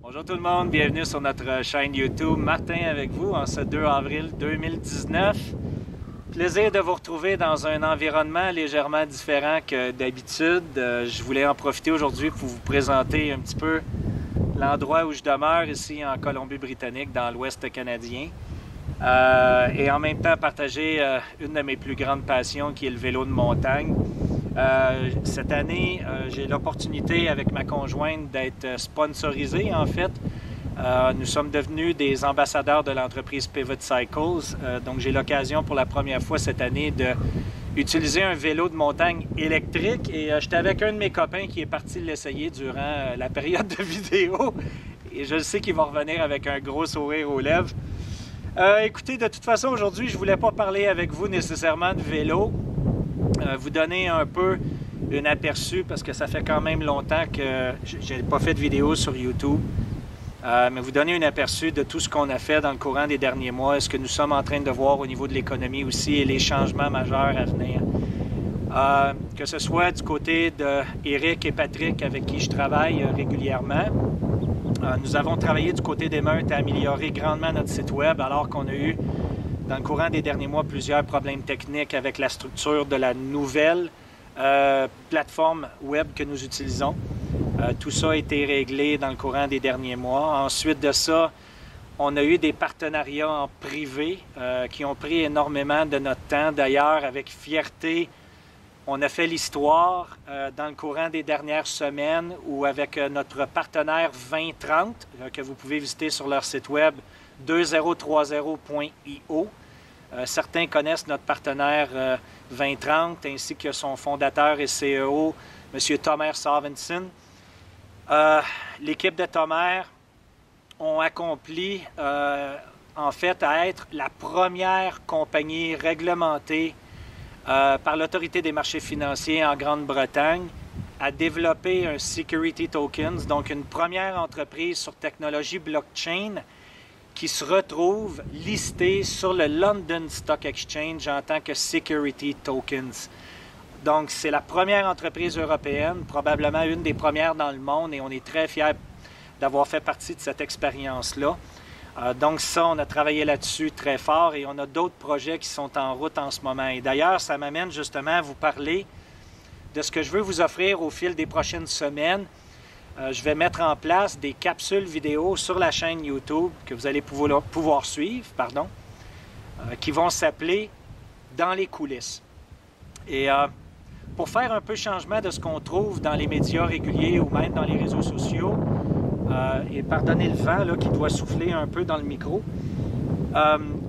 Bonjour tout le monde, bienvenue sur notre chaîne YouTube. Martin avec vous en ce 2 avril 2019. Plaisir de vous retrouver dans un environnement légèrement différent que d'habitude. Euh, je voulais en profiter aujourd'hui pour vous présenter un petit peu l'endroit où je demeure ici en Colombie-Britannique, dans l'Ouest canadien. Euh, et en même temps partager euh, une de mes plus grandes passions qui est le vélo de montagne. Euh, cette année, j'ai l'opportunité avec ma conjointe d'être sponsorisé en fait. Nous sommes devenus des ambassadeurs de l'entreprise Pivot Cycles. donc j'ai l'occasion pour la première fois cette année de utiliser un vélo de montagne électrique et j'étais avec un de mes copains qui est parti l'essayer durant la période de vidéo et je sais qu'il va revenir avec un gros sourire aux lèvres. Écoutez, de toute façon, aujourd'hui, je voulais pas parler avec vous nécessairement de vélo. Euh, vous donner un peu un aperçu parce que ça fait quand même longtemps que j'ai pas fait de vidéo sur YouTube. Euh, mais vous donner un aperçu de tout ce qu'on a fait dans le courant des derniers mois, ce que nous sommes en train de voir au niveau de l'économie aussi et les changements majeurs à venir. Euh, que ce soit du côté de et Patrick avec qui je travaille régulièrement. Nous avons travaillé du côté des meutes à améliorer grandement notre site web alors qu'on a eu dans le courant des derniers mois plusieurs problèmes techniques avec la structure de la nouvelle euh, plateforme web que nous utilisons. Euh, tout ça a été réglé dans le courant des derniers mois. Ensuite de ça, on a eu des partenariats en privé euh, qui ont pris énormément de notre temps. D'ailleurs, avec fierté, on a fait l'histoire dans le courant des dernières semaines où avec notre partenaire 2030, que vous pouvez visiter sur leur site web 2030.io. Euh, certains connaissent notre partenaire 2030 euh, ainsi que son fondateur et CEO, M. Tomer Savenson. Euh, l'équipe de Tomer ont accompli en fait à être la première compagnie réglementée par l'autorité des marchés financiers en Grande-Bretagne à développer un security tokens, donc une première entreprise sur technologie blockchain qui se retrouve listé sur le London Stock Exchange en tant que Security Tokens. Donc, c'est la première entreprise européenne, probablement une des premières dans le monde, et on est très fiers d'avoir fait partie de cette expérience-là. Euh, donc, ça, on a travaillé là-dessus très fort et on a d'autres projets qui sont en route en ce moment. Et d'ailleurs, ça m'amène justement à vous parler de ce que je veux vous offrir au fil des prochaines semaines euh, je vais mettre en place des capsules vidéo sur la chaîne YouTube que vous allez pouvoir, suivre, pardon, euh, qui vont s'appeler Dans les coulisses. Et pour faire un peu changement de ce qu'on trouve dans les médias réguliers ou même dans les réseaux sociaux, et pardonnez le vent là, qui doit souffler un peu dans le micro,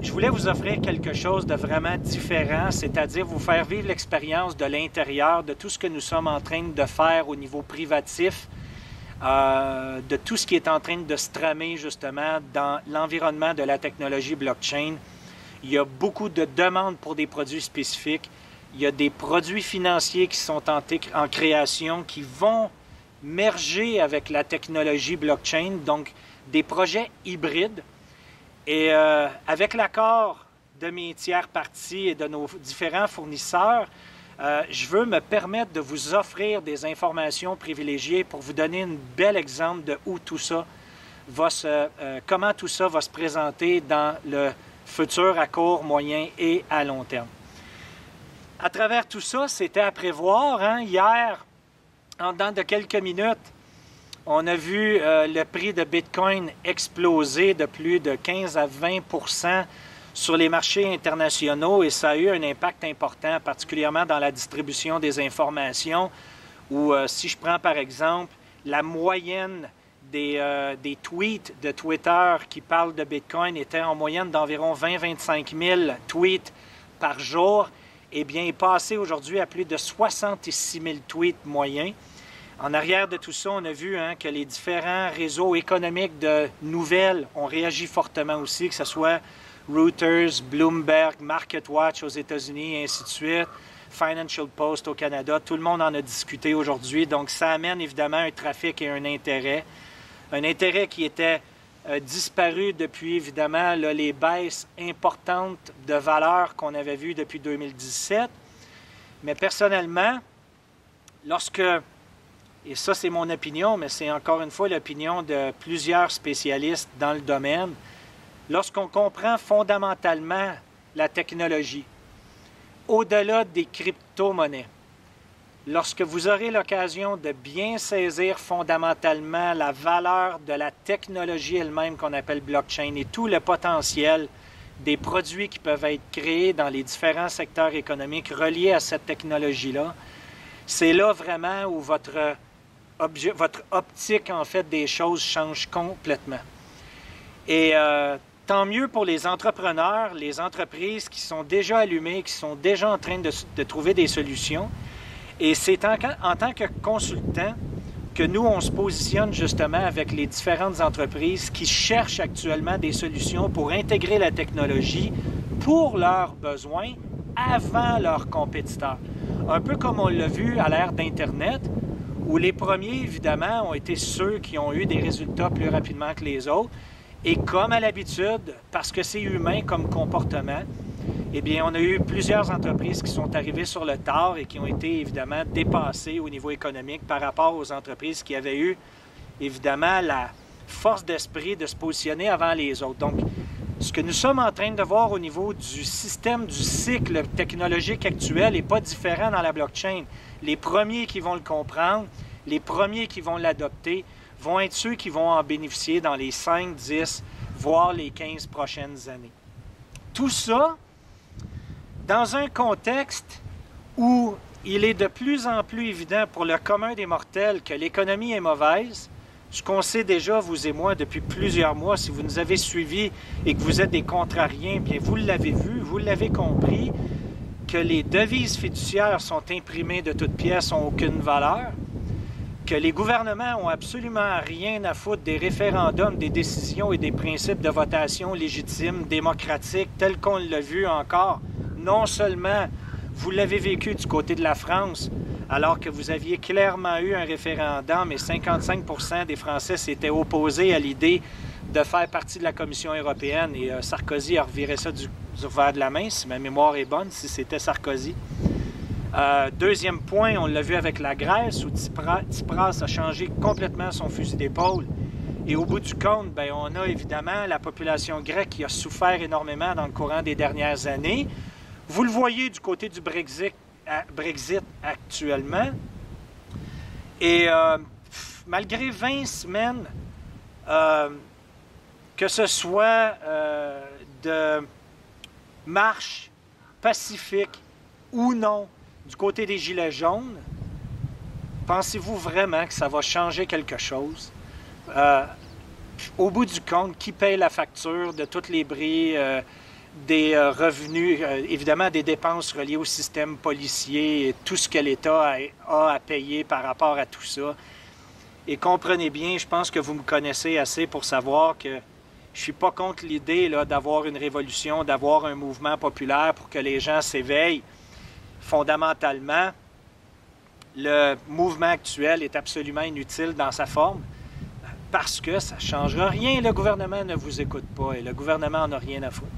je voulais vous offrir quelque chose de vraiment différent, c'est-à-dire vous faire vivre l'expérience de l'intérieur de tout ce que nous sommes en train de faire au niveau privatif, euh, de tout ce qui est en train de se tramer justement dans l'environnement de la technologie blockchain. Il y a beaucoup de demandes pour des produits spécifiques. Il y a des produits financiers qui sont en création qui vont merger avec la technologie blockchain, donc des projets hybrides. Et euh, avec l'accord de mes tiers parties et de nos différents fournisseurs, euh, je veux me permettre de vous offrir des informations privilégiées pour vous donner un bel exemple de où tout ça va se, euh, comment tout ça va se présenter dans le futur à court, moyen et à long terme. À travers tout ça, c'était à prévoir. Hein? Hier, en dedans de quelques minutes, on a vu euh, le prix de Bitcoin exploser de plus de 15 à 20% sur les marchés internationaux et ça a eu un impact important, particulièrement dans la distribution des informations, où euh, si je prends par exemple la moyenne des, euh, des, tweets de Twitter qui parlent de Bitcoin était en moyenne d'environ 20-25 000 tweets par jour, eh bien, est passé aujourd'hui à plus de 66 000 tweets moyens. En arrière de tout ça, on a vu hein, que les différents réseaux économiques de nouvelles ont réagi fortement aussi, que ce soit Reuters, Bloomberg, MarketWatch aux États-Unis et ainsi de suite, Financial Post au Canada. Tout le monde en a discuté aujourd'hui. Donc, ça amène évidemment un trafic et un intérêt. Un intérêt qui était disparu depuis évidemment les baisses importantes de valeur qu'on avait vues depuis 2017. Mais personnellement, lorsque, et ça c'est mon opinion, mais c'est encore une fois l'opinion de plusieurs spécialistes dans le domaine, lorsqu'on comprend fondamentalement la technologie, au-delà des crypto-monnaies, lorsque vous aurez l'occasion de bien saisir fondamentalement la valeur de la technologie elle-même qu'on appelle blockchain et tout le potentiel des produits qui peuvent être créés dans les différents secteurs économiques reliés à cette technologie-là, c'est là vraiment où votre, optique en fait des choses change complètement. Et euh, tant mieux pour les entrepreneurs, les entreprises qui sont déjà allumées, qui sont déjà en train de trouver des solutions. Et c'est en, tant que consultant que nous, on se positionne justement avec les différentes entreprises qui cherchent actuellement des solutions pour intégrer la technologie pour leurs besoins avant leurs compétiteurs. Un peu comme on l'a vu à l'ère d'Internet, où les premiers, évidemment, ont été ceux qui ont eu des résultats plus rapidement que les autres. Et comme à l'habitude, parce que c'est humain comme comportement, eh bien, on a eu plusieurs entreprises qui sont arrivées sur le tard et qui ont été évidemment dépassées au niveau économique par rapport aux entreprises qui avaient eu évidemment la force d'esprit de se positionner avant les autres. Donc, ce que nous sommes en train de voir au niveau du système, du cycle technologique actuel n'est pas différent dans la blockchain. Les premiers qui vont le comprendre, les premiers qui vont l'adopter, vont être ceux qui vont en bénéficier dans les 5, 10, voire les 15 prochaines années. Tout ça, dans un contexte où il est de plus en plus évident pour le commun des mortels que l'économie est mauvaise, ce qu'on sait déjà, vous et moi, depuis plusieurs mois, si vous nous avez suivis et que vous êtes des contrariens, bien vous l'avez vu, vous l'avez compris, que les devises fiduciaires sont imprimées de toutes pièces, n'ont aucune valeur, que les gouvernements ont absolument rien à foutre des référendums, des décisions et des principes de votation légitimes, démocratiques, tels qu'on l'a vu encore non seulement vous l'avez vécu du côté de la France, alors que vous aviez clairement eu un référendum et 55% des Français s'étaient opposés à l'idée de faire partie de la Commission européenne et euh, Sarkozy a reviré ça du, du, de la main, si ma mémoire est bonne, si c'était Sarkozy. Euh, deuxième point, on l'a vu avec la Grèce où Tsipras a changé complètement son fusil d'épaule. Et au bout du compte, bien, on a évidemment la population grecque qui a souffert énormément dans le courant des dernières années. Vous le voyez du côté du Brexit, Brexit actuellement. Et euh, malgré 20 semaines, euh, que ce soit euh, de marche pacifique ou non du côté des Gilets jaunes, pensez-vous vraiment que ça va changer quelque chose? au bout du compte, qui paye la facture de toutes les bris? Des euh, revenus, euh, évidemment des dépenses reliées au système policier et tout ce que l'État a, à payer par rapport à tout ça. Et comprenez bien, je pense que vous me connaissez assez pour savoir que je suis pas contre l'idée d'avoir une révolution, d'avoir un mouvement populaire pour que les gens s'éveillent. Fondamentalement, le mouvement actuel est absolument inutile dans sa forme parce que ça ne changera rien. Le gouvernement ne vous écoute pas et le gouvernement n'en a rien à foutre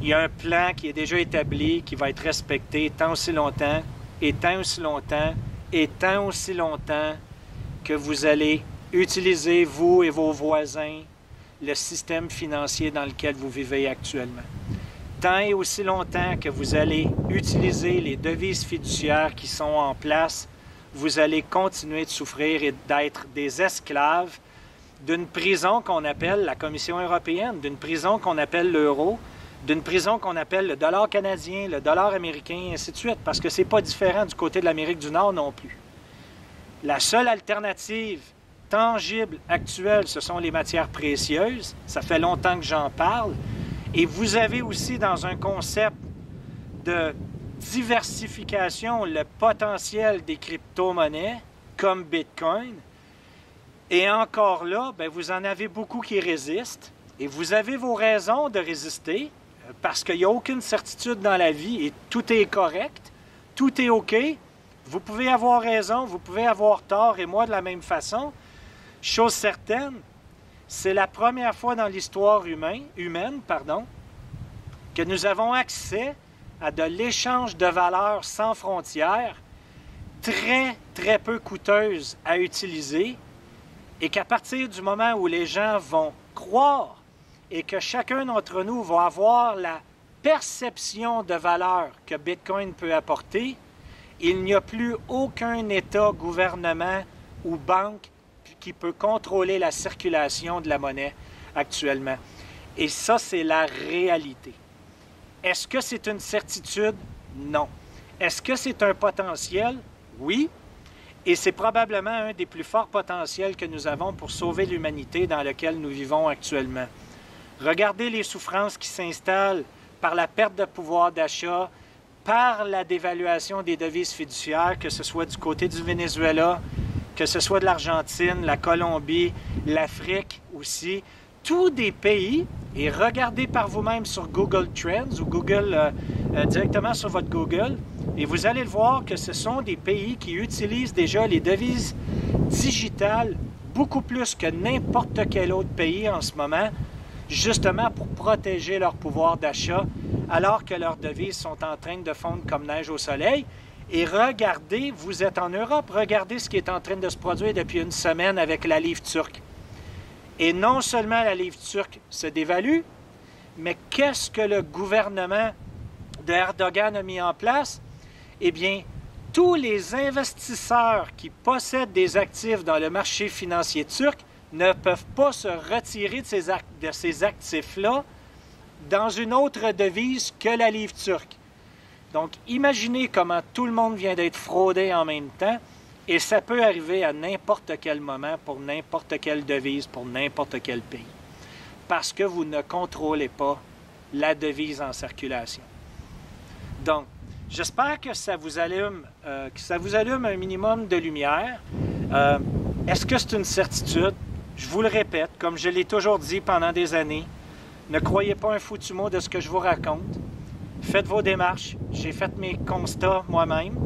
il y a un plan qui est déjà établi, qui va être respecté tant aussi longtemps, et tant aussi longtemps, et tant aussi longtemps que vous allez utiliser, vous et vos voisins, le système financier dans lequel vous vivez actuellement. Tant et aussi longtemps que vous allez utiliser les devises fiduciaires qui sont en place, vous allez continuer de souffrir et d'être des esclaves d'une prison qu'on appelle la Commission européenne, d'une prison qu'on appelle l'euro, d'une prison qu'on appelle le dollar canadien, le dollar américain, et ainsi de suite, parce que ce n'est pas différent du côté de l'Amérique du Nord non plus. La seule alternative tangible actuelle, ce sont les matières précieuses. Ça fait longtemps que j'en parle. Et vous avez aussi dans un concept de diversification le potentiel des crypto-monnaies comme Bitcoin. Et encore là, bien, vous en avez beaucoup qui résistent. Et vous avez vos raisons de résister parce qu'il n'y a aucune certitude dans la vie et tout est correct, tout est OK. Vous pouvez avoir raison, vous pouvez avoir tort et moi de la même façon. Chose certaine, c'est la première fois dans l'histoire humaine, pardon, que nous avons accès à de l'échange de valeurs sans frontières, très, très peu coûteuse à utiliser, et qu'à partir du moment où les gens vont croire et que chacun d'entre nous va avoir la perception de valeur que Bitcoin peut apporter, il n'y a plus aucun État, gouvernement ou banque qui peut contrôler la circulation de la monnaie actuellement. Et ça, c'est la réalité. Est-ce que c'est une certitude? Non. Est-ce que c'est un potentiel? Oui. Et c'est probablement un des plus forts potentiels que nous avons pour sauver l'humanité dans laquelle nous vivons actuellement. Regardez les souffrances qui s'installent par la perte de pouvoir d'achat, par la dévaluation des devises fiduciaires, que ce soit du côté du Venezuela, que ce soit de l'Argentine, la Colombie, l'Afrique aussi, tous des pays, et regardez par vous-même sur Google Trends ou Google euh, euh, directement sur votre Google, et vous allez le voir que ce sont des pays qui utilisent déjà les devises digitales beaucoup plus que n'importe quel autre pays en ce moment, justement pour protéger leur pouvoir d'achat alors que leurs devises sont en train de fondre comme neige au soleil. Et regardez, vous êtes en Europe, regardez ce qui est en train de se produire depuis une semaine avec la livre turque. Et non seulement la livre turque se dévalue, mais qu'est-ce que le gouvernement d'Erdogan a mis en place? Eh bien, tous les investisseurs qui possèdent des actifs dans le marché financier turc ne peuvent pas se retirer de ces, ces actifs-là dans une autre devise que la livre turque. Donc, imaginez comment tout le monde vient d'être fraudé en même temps, et ça peut arriver à n'importe quel moment pour n'importe quelle devise, pour n'importe quel pays, parce que vous ne contrôlez pas la devise en circulation. Donc, j'espère que ça vous allume, euh, que ça vous allume un minimum de lumière. Euh, est-ce que c'est une certitude? Je vous le répète, comme je l'ai toujours dit pendant des années, ne croyez pas un foutu mot de ce que je vous raconte. Faites vos démarches. J'ai fait mes constats moi-même.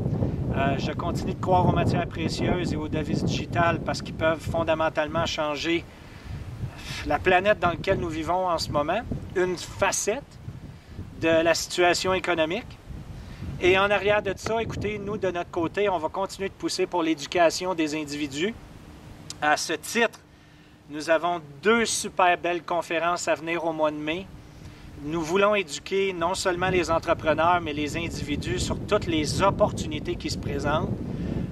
Euh, je continue de croire aux matières précieuses et aux devises digitales parce qu'ils peuvent fondamentalement changer la planète dans laquelle nous vivons en ce moment, une facette de la situation économique. Et en arrière de ça, écoutez, nous, de notre côté, on va continuer de pousser pour l'éducation des individus. À ce titre, nous avons deux super belles conférences à venir au mois de mai. Nous voulons éduquer non seulement les entrepreneurs, mais les individus sur toutes les opportunités qui se présentent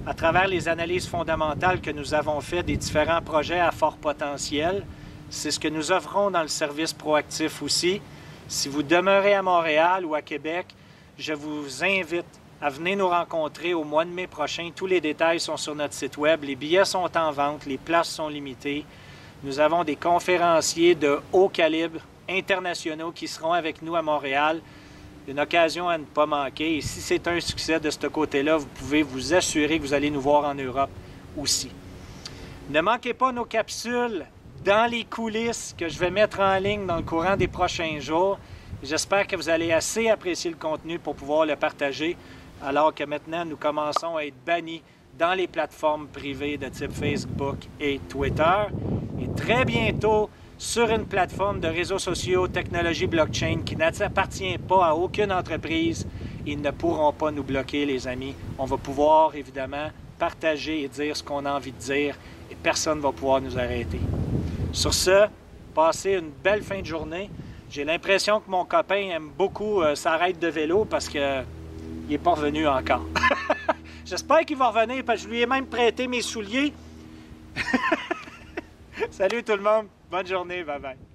à travers les analyses fondamentales que nous avons faites des différents projets à fort potentiel. C'est ce que nous offrons dans le service proactif aussi. Si vous demeurez à Montréal ou à Québec, je vous invite à venir nous rencontrer au mois de mai prochain. Tous les détails sont sur notre site web. Les billets sont en vente, les places sont limitées. Nous avons des conférenciers de haut calibre internationaux qui seront avec nous à Montréal. Une occasion à ne pas manquer. Et si c'est un succès de ce côté-là, vous pouvez vous assurer que vous allez nous voir en Europe aussi. Ne manquez pas nos capsules dans les coulisses que je vais mettre en ligne dans le courant des prochains jours. J'espère que vous allez assez apprécier le contenu pour pouvoir le partager, alors que maintenant nous commençons à être bannis dans les plateformes privées de type Facebook et Twitter très bientôt sur une plateforme de réseaux sociaux, technologie blockchain qui n'appartient pas à aucune entreprise. Ils ne pourront pas nous bloquer, les amis. On va pouvoir évidemment partager et dire ce qu'on a envie de dire et personne ne va pouvoir nous arrêter. Sur ce, passez une belle fin de journée. J'ai l'impression que mon copain aime beaucoup euh, s'arrête de vélo parce qu'il n'est pas revenu encore. J'espère qu'il va revenir parce que je lui ai même prêté mes souliers. Salut tout le monde. Bonne journée. Bye bye.